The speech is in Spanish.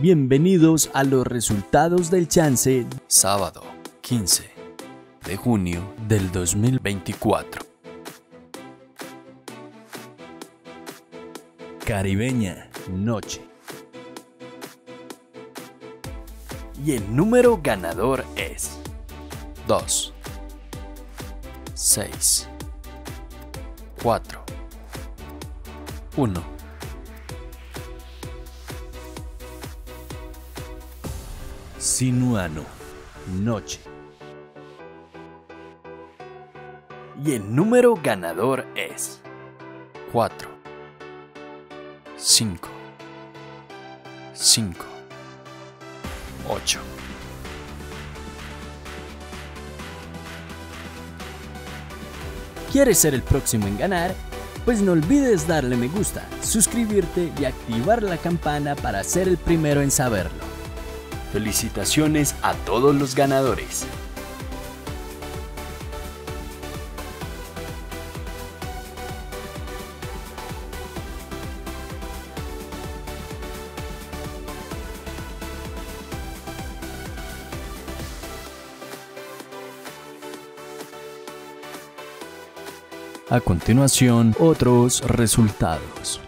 Bienvenidos a los resultados del chance sábado 15 de junio del 2024. Caribeña Noche. Y el número ganador es 2, 6, 4, 1. Sinuano Noche. Y el número ganador es 4, 5, 5, 8. ¿Quieres ser el próximo en ganar? Pues no olvides darle me gusta, suscribirte y activar la campana para ser el primero en saberlo. Felicitaciones a todos los ganadores. A continuación, otros resultados.